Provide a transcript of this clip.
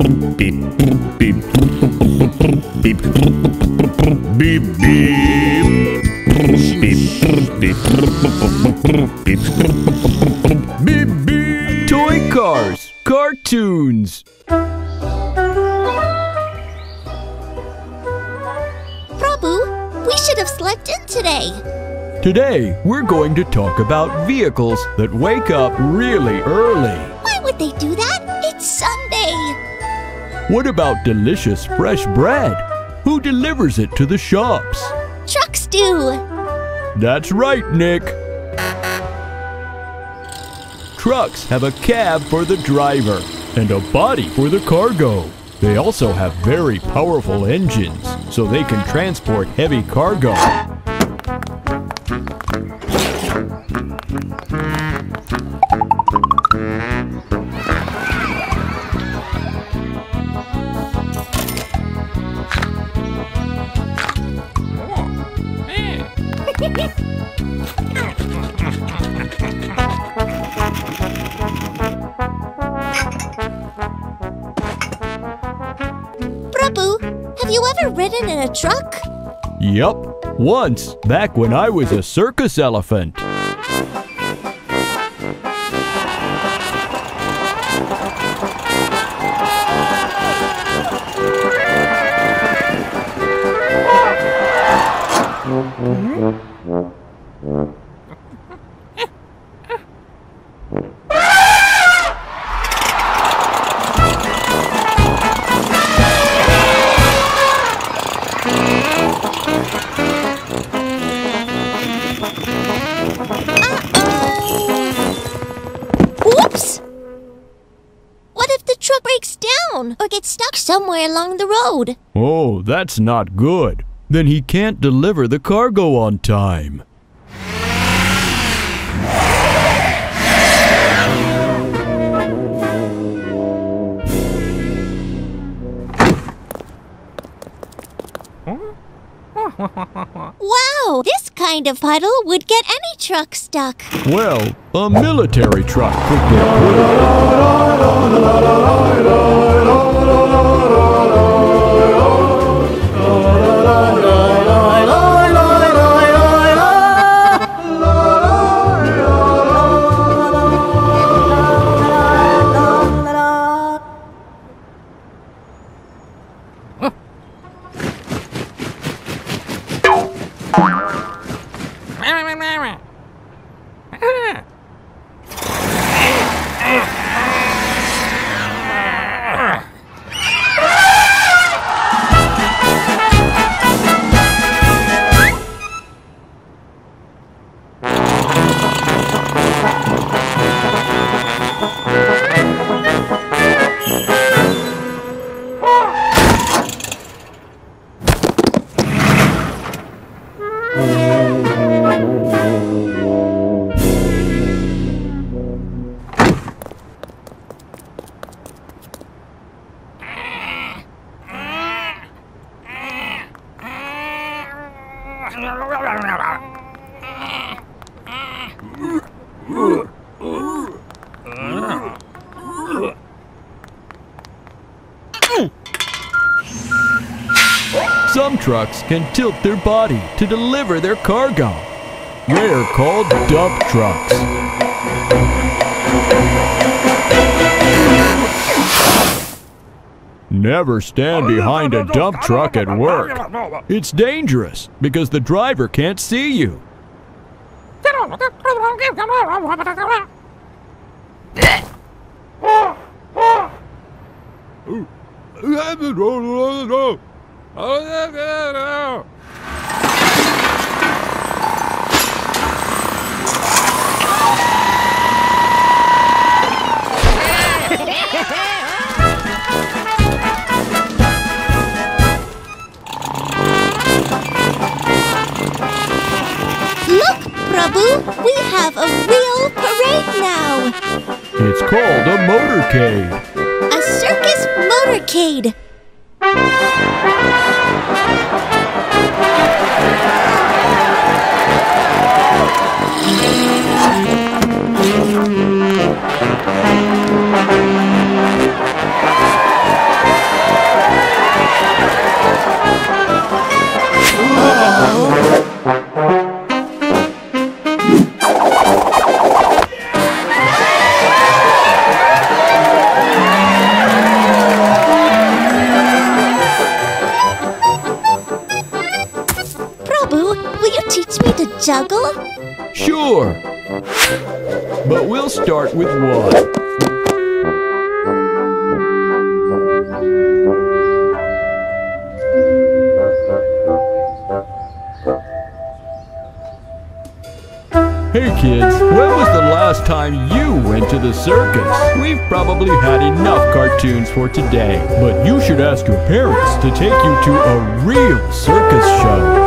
beep, beep, beep, beep, beep, beep, beep. Toy cars, cartoons. Prabhu, we should have slept in today. Today, we're going to talk about vehicles that wake up really early. Why would they do that? It's Sunday. What about delicious fresh bread? Who delivers it to the shops? Trucks do. That's right, Nick. Trucks have a cab for the driver and a body for the cargo. They also have very powerful engines, so they can transport heavy cargo. Prabhu, have you ever ridden in a truck? Yup, once, back when I was a circus elephant. Gets stuck somewhere along the road? Oh, that's not good. Then he can't deliver the cargo on time. Wow, this kind of puddle would get any truck stuck. Well, a military truck could get put Some trucks can tilt their body to deliver their cargo. They're called dump trucks. Never stand behind a dump truck at work. It's dangerous because the driver can't see you. It's called a motorcade. A circus motorcade. Juggle? Sure. But we'll start with one. Hey kids, when was the last time you went to the circus? We've probably had enough cartoons for today, but you should ask your parents to take you to a real circus show.